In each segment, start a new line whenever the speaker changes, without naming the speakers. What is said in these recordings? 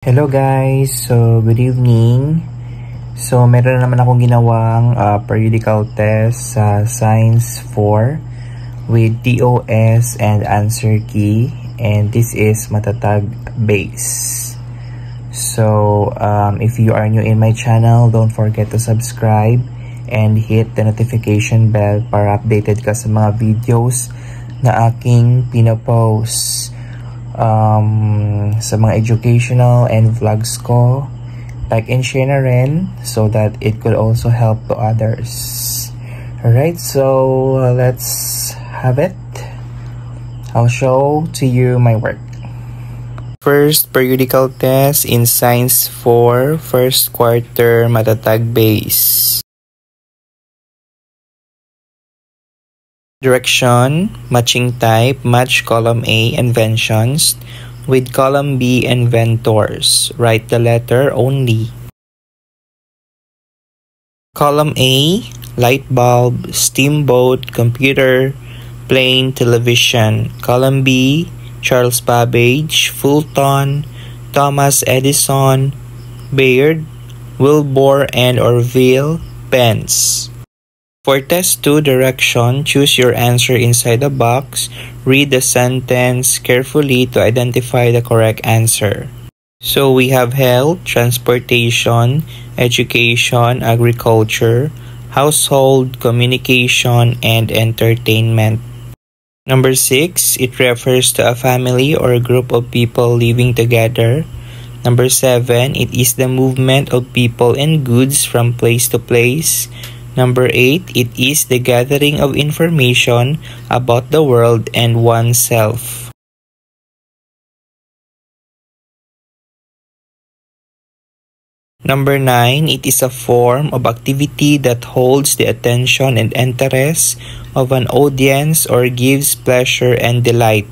Hello guys! So, good evening. So, meron na naman akong ginawang uh, periodical test sa Science 4 with TOS and answer key. And this is matatag base. So, um, if you are new in my channel, don't forget to subscribe and hit the notification bell para updated ka sa mga videos na aking pinapost um, sa mga educational and vlogs ko. Like and share na rin so that it could also help to others. Alright, so uh, let's have it. I'll show to you my work. First periodical test in Science 4, first quarter matatag base. Direction, matching type, match column A, inventions, with column B, inventors. Write the letter only. Column A, light bulb, steamboat, computer, plane, television. Column B, Charles Babbage, Fulton, Thomas Edison, Baird, Wilbur and Orville, Pence. For test 2 direction, choose your answer inside the box. Read the sentence carefully to identify the correct answer. So we have health, transportation, education, agriculture, household, communication, and entertainment. Number 6, it refers to a family or a group of people living together. Number 7, it is the movement of people and goods from place to place. Number 8, it is the gathering of information about the world and oneself. Number 9, it is a form of activity that holds the attention and interest of an audience or gives pleasure and delight.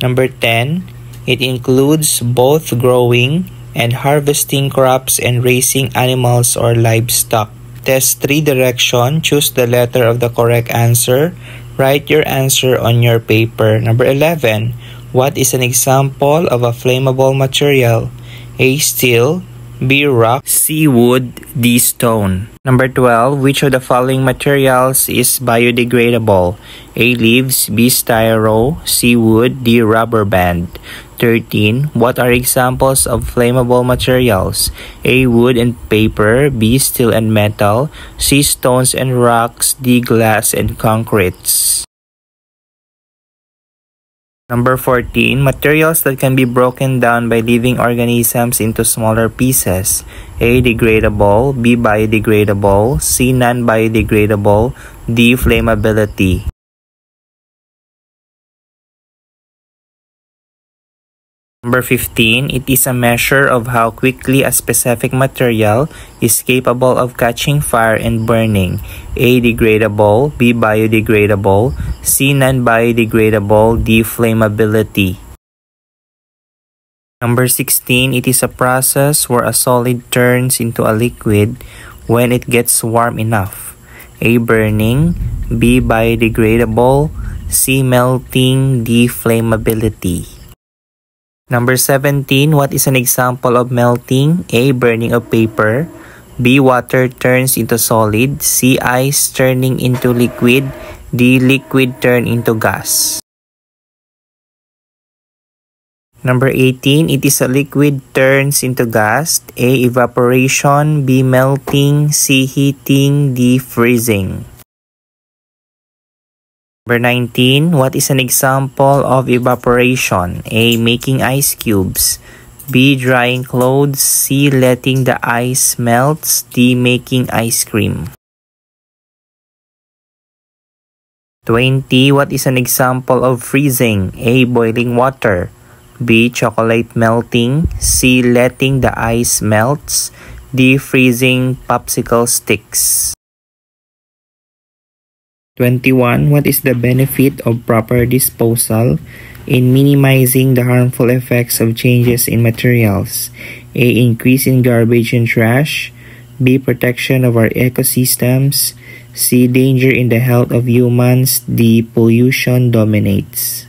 Number 10, it includes both growing and harvesting crops and raising animals or livestock. Test 3 direction. Choose the letter of the correct answer. Write your answer on your paper. Number 11. What is an example of a flammable material? A. Steel. B. Rock. C. Wood. D. Stone. Number 12. Which of the following materials is biodegradable? A. Leaves. B. Styro. C. Wood. D. Rubber band. 13. What are examples of flammable materials? A. Wood and paper. B. Steel and metal. C. Stones and rocks. D. Glass and concretes. Number 14. Materials that can be broken down by living organisms into smaller pieces. A. Degradable. B. Biodegradable. C. Non-biodegradable. D. Flammability. Number 15, it is a measure of how quickly a specific material is capable of catching fire and burning. A. Degradable, B. Biodegradable, C. Non-biodegradable, D. Flammability. Number 16, it is a process where a solid turns into a liquid when it gets warm enough. A. Burning, B. Biodegradable, C. Melting, D. Flammability. Number 17, what is an example of melting? A. Burning of paper. B. Water turns into solid. C. Ice turning into liquid. D. Liquid turn into gas. Number 18, it is a liquid turns into gas. A. Evaporation. B. Melting. C. Heating. D. Freezing. Number 19, what is an example of evaporation? A. Making ice cubes. B. Drying clothes. C. Letting the ice melt. D. Making ice cream. 20. What is an example of freezing? A. Boiling water. B. Chocolate melting. C. Letting the ice melt. D. Freezing popsicle sticks. 21. What is the benefit of proper disposal in minimizing the harmful effects of changes in materials? A. Increase in garbage and trash. B. Protection of our ecosystems. C. Danger in the health of humans. D. Pollution dominates.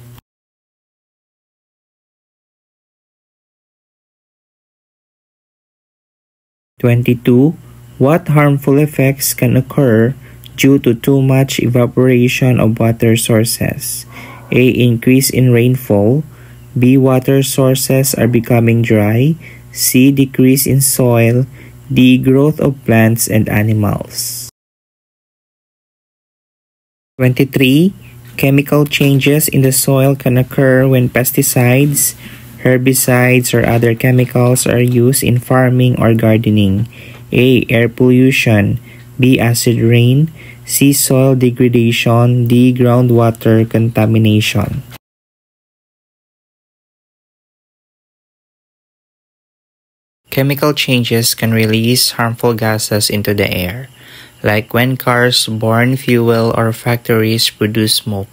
22. What harmful effects can occur due to too much evaporation of water sources? A. Increase in rainfall. B. Water sources are becoming dry. C. Decrease in soil. D. Growth of plants and animals. 23. Chemical changes in the soil can occur when pesticides, herbicides, or other chemicals are used in farming or gardening. A. Air pollution. B. Acid rain. C. Soil degradation. D. Groundwater contamination. Chemical changes can release harmful gases into the air like when cars burn fuel or factories produce smoke.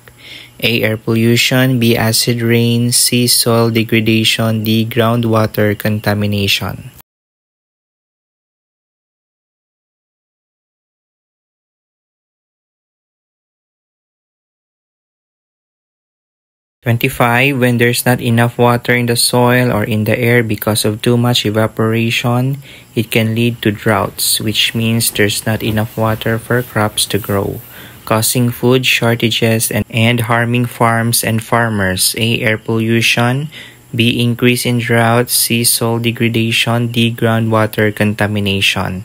A. Air pollution, B. Acid rain, C. Soil degradation, D. Groundwater contamination. Twenty-five, when there's not enough water in the soil or in the air because of too much evaporation, it can lead to droughts, which means there's not enough water for crops to grow, causing food shortages and, and harming farms and farmers. A. Air pollution, B. Increase in droughts, C. Soil degradation, D. Groundwater contamination.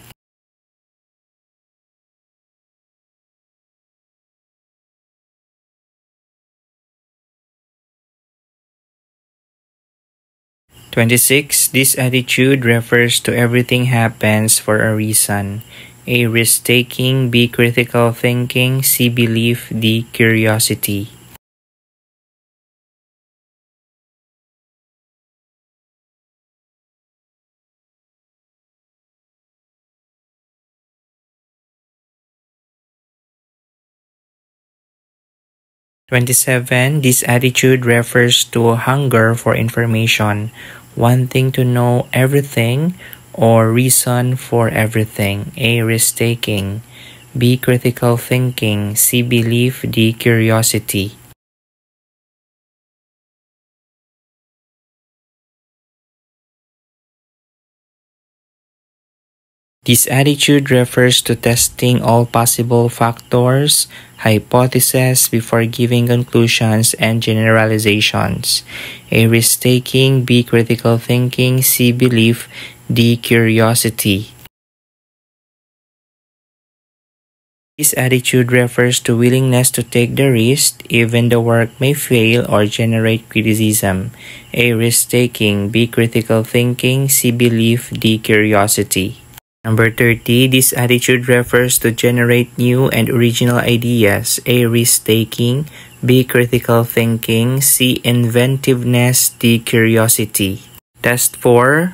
Twenty-six. This attitude refers to everything happens for a reason. A. Risk-taking. B. Critical thinking. C. Belief. D. Curiosity. Twenty-seven. This attitude refers to a hunger for information wanting to know everything or reason for everything. A. Risk taking. B. Critical thinking. C. Belief. D. Curiosity. This attitude refers to testing all possible factors, hypotheses before giving conclusions and generalizations. A risk-taking, B. Critical thinking, C. Belief, D. Curiosity. This attitude refers to willingness to take the risk even the work may fail or generate criticism. A. Risk-taking, B. Critical thinking, C. Belief, D. Curiosity. Number 30, this attitude refers to generate new and original ideas, A. Risk-taking, B. Critical thinking, C. Inventiveness, D. Curiosity. Test 4.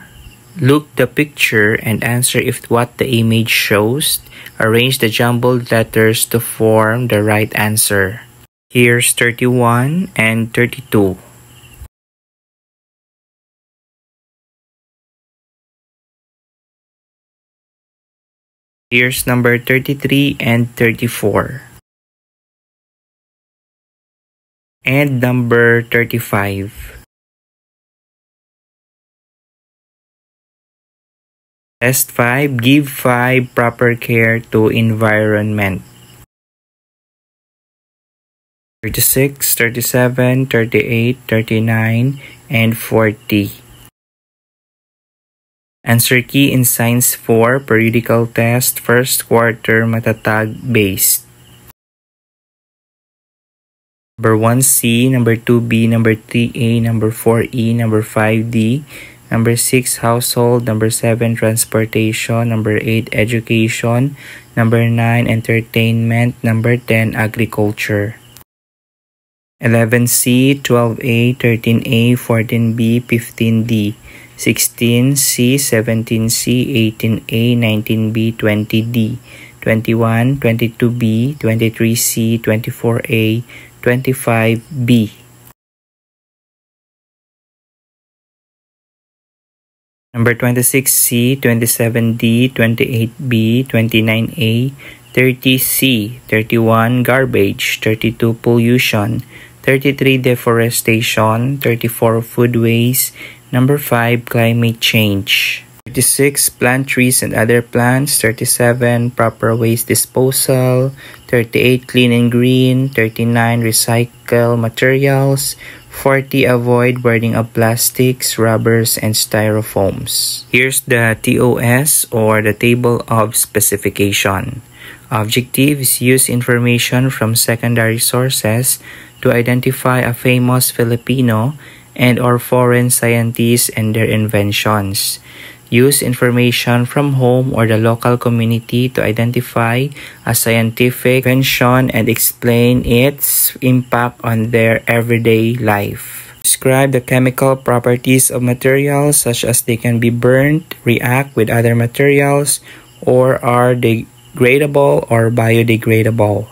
Look the picture and answer if what the image shows. Arrange the jumbled letters to form the right answer. Here's 31 and 32. Here's number 33 and 34. And number 35. Test 5. Give 5 proper care to environment. 36, 37, 38, 39, and 40. Answer key in Science 4 Periodical Test First Quarter Matatag Based. Number 1C, number 2B, number 3A, number 4E, number 5D, number 6 Household, number 7 Transportation, number 8 Education, number 9 Entertainment, number 10 Agriculture. 11C, 12A, 13A, 14B, 15D. 16C, 17C, 18A, 19B, 20D, 21, 22B, 23C, 24A, 25B. Number 26C, 27D, 28B, 29A, 30C, 31 garbage, 32 pollution, 33 deforestation, 34 food waste, Number 5, climate change. 36 plant trees and other plants. 37 proper waste disposal. 38 clean and green. 39 recycle materials. 40 avoid burning of plastics rubbers and styrofoams. Here's the TOS or the table of specification. Objectives use information from secondary sources to identify a famous Filipino and or foreign scientists and their inventions. Use information from home or the local community to identify a scientific invention and explain its impact on their everyday life. Describe the chemical properties of materials such as they can be burned, react with other materials, or are degradable or biodegradable.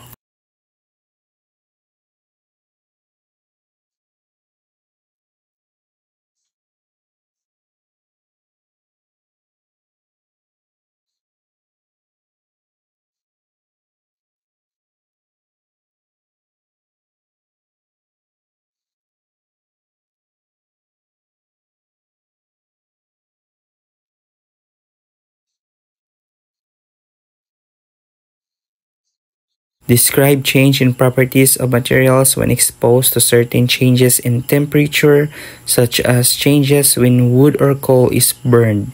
Describe change in properties of materials when exposed to certain changes in temperature, such as changes when wood or coal is burned.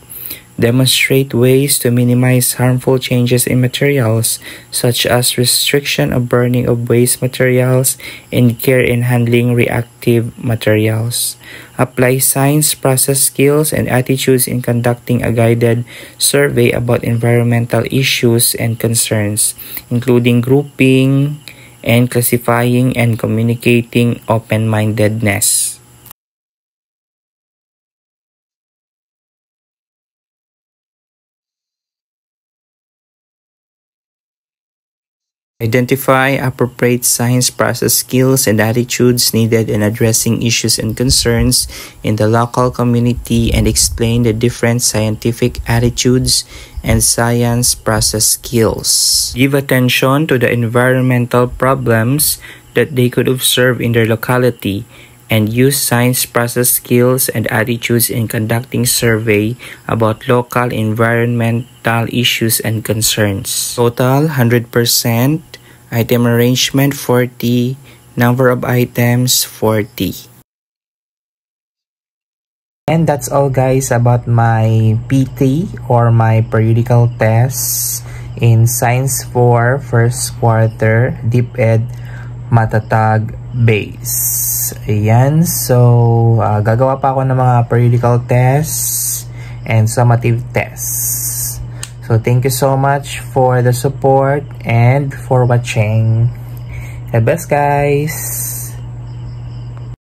Demonstrate ways to minimize harmful changes in materials, such as restriction of burning of waste materials and care in handling reactive materials. Apply science process skills and attitudes in conducting a guided survey about environmental issues and concerns, including grouping and classifying and communicating open-mindedness. Identify appropriate science process skills and attitudes needed in addressing issues and concerns in the local community and explain the different scientific attitudes and science process skills. Give attention to the environmental problems that they could observe in their locality and use science process skills and attitudes in conducting survey about local environmental issues and concerns. Total 100% Item arrangement 40. Number of items 40. And that's all guys about my PT or my periodical tests in Science 4 first quarter DepEd Matatag Base. Ayan. So, uh, gagawa pa ako ng mga periodical tests and summative tests. So thank you so much for the support and for watching. The best guys!